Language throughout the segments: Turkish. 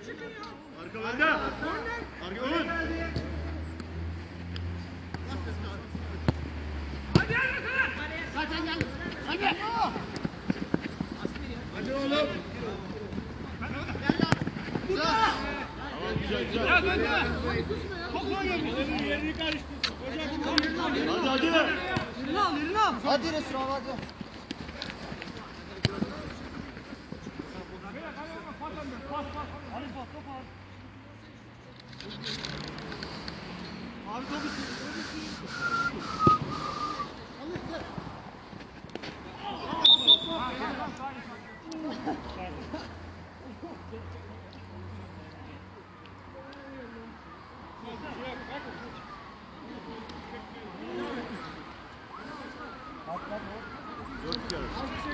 Arka bende. Arka ön. Hadi oğlum. Tamam güzel güzel. Hadi hadi. Hadi Resul abi hadi. Dört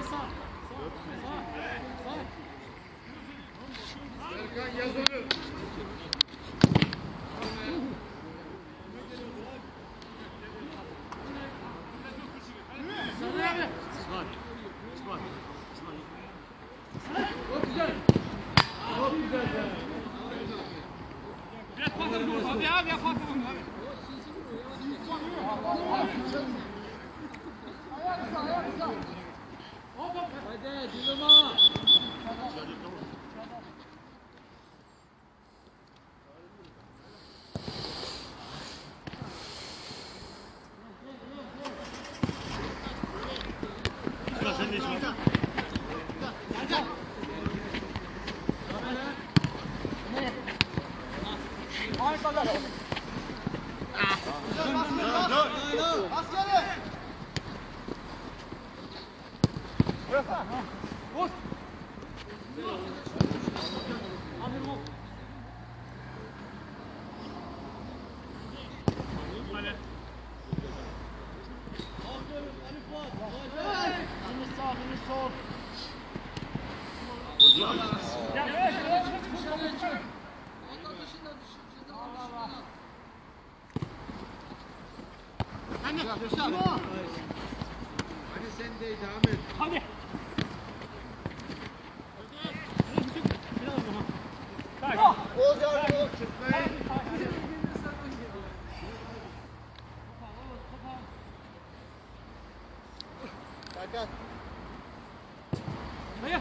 Serkan yaz onu. İsmail. İsmail. İsmail. İsmail sen de İsmail. Dön, dön. Finish sağ, finish sol. Hadi sen de devam et. Olacak ol. Çıkmayın. Serkan. Ya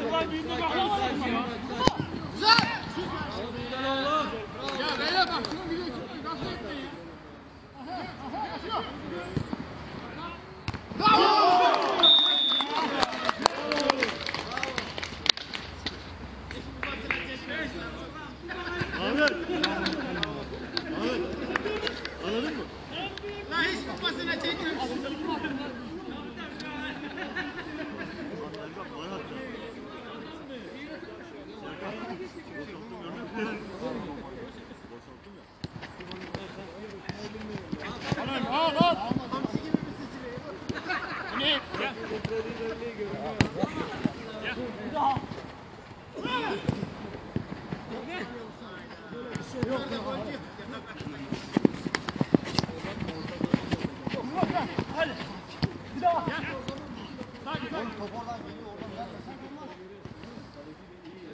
いいのか? Gibi bir sıçrayı. Ne? Ya. Top oradan geliyor oradan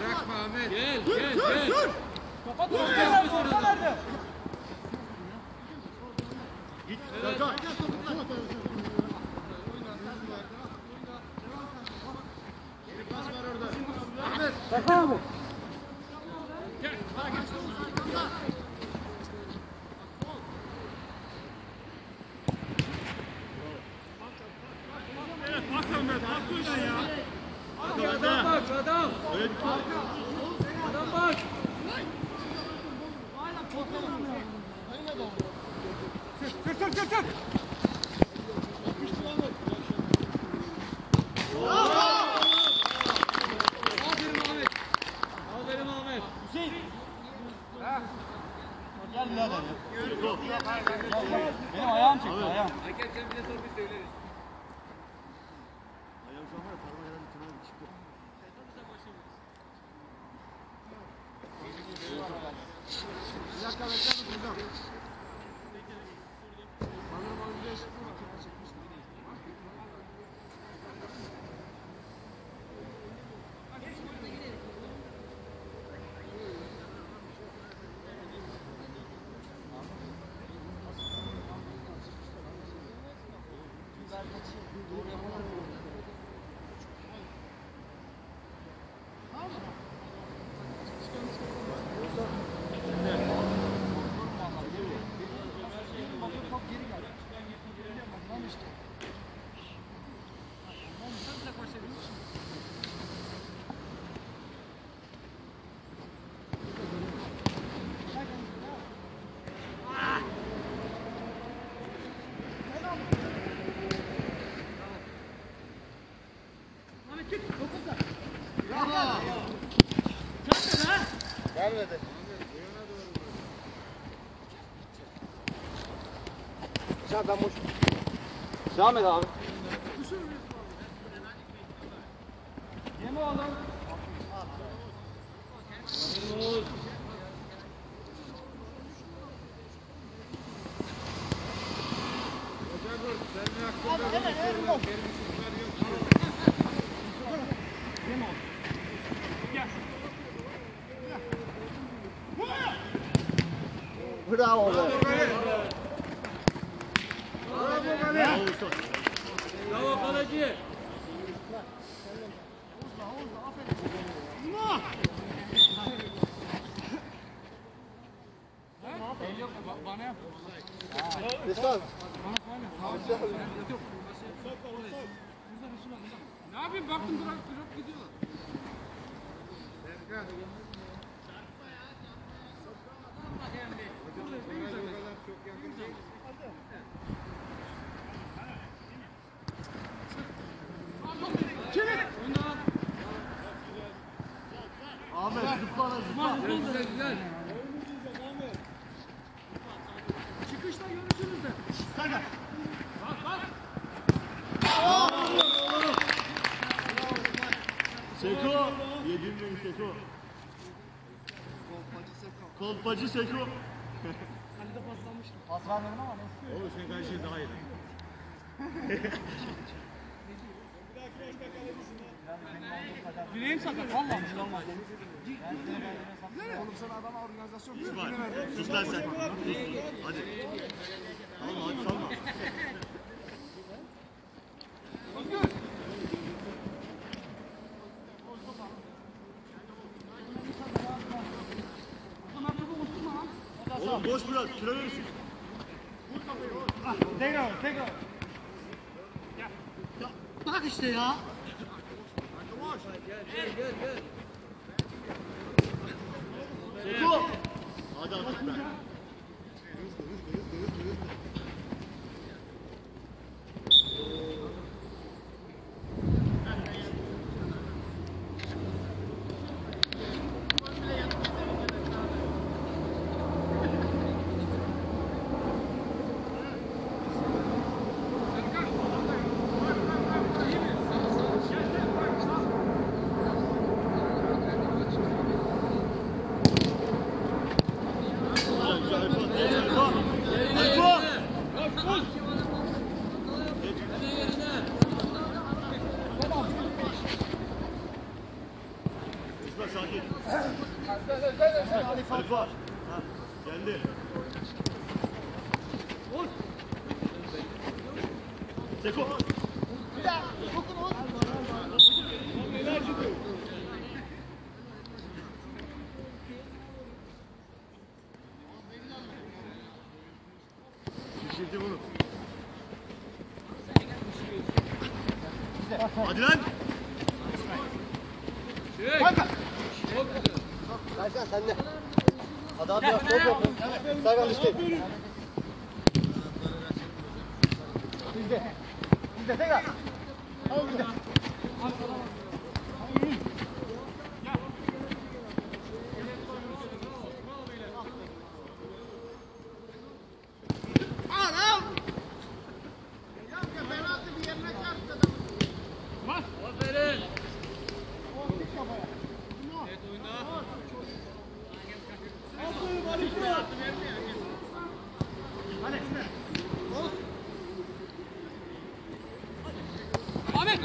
Bırakma Ahmet. Gel gel gel. Kapat orta orta nerede? Git. Serkan. Pas var orada. Ahmet. Adam Sür sür sür sür. Ahmet. Hüseyin. Benim ayağım çekti ayağım. Ayağım şu an var ya parmağı herhalde tırnağı bir çıktı. Bir dakika bekler misin hocam? 노래 하나 Gelmedi. Dışarıdan boş. Devam et abi. Yeme oğlum. Hakkında bir hemen, soru hemen var. ol. Benim çocuklar yok ki. Bravo be. Bravo Mali. Bravo usta. Bravo kaleci. Destan. Ne yapayım baktım bırak bırak gidiyor. Serkan. Hocam o kadar çok yakın değil. Ahmet zıpla zıpla. Güzel güzel. Çıkışta görüşürüz de. Seko. Yediğim renk Seko. Kolpacı Seko. Pas vermedim ama neyse. Oğlum senin karşıya daha iyi. Bileğim sakat. Şey olmaz. Oğlum sen adama organizasyon Sus lan. Sus lan sen. Sus. Hadi. Salma hadi salma. Take over, take over. Yeah. Back is there. Come on. Good, good, good. Good. Cool. I got it back. İsmail sakin. Arif var. Ha, geldi. Seko. Şişirdi bunu. Hadi lan. Serkan sen de. Hadi hadi ya stop yapın. Serkan işte. Bizde. Bizde tekrar. Hadi bizde. Aferin. Ahmet.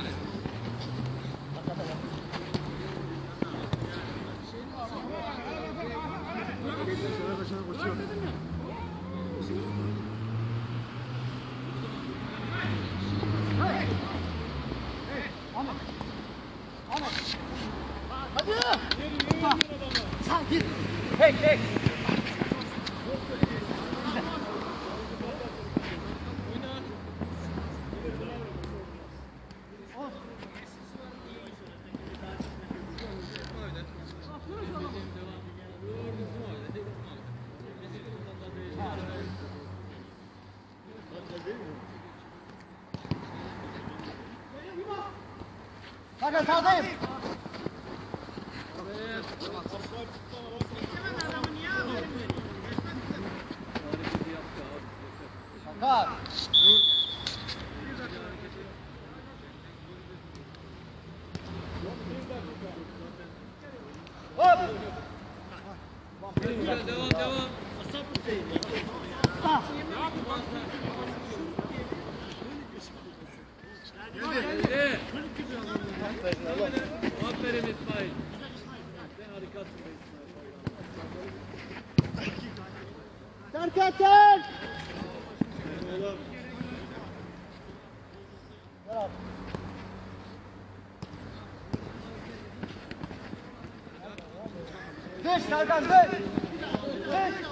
Tek tek. Serkan sağdayım. Serkan. Hop. Güzel devam devam. Geldi. Aferin İsmail. Sen harikasın be İsmail. Serkan sen. Geç Serkan geç. Geç.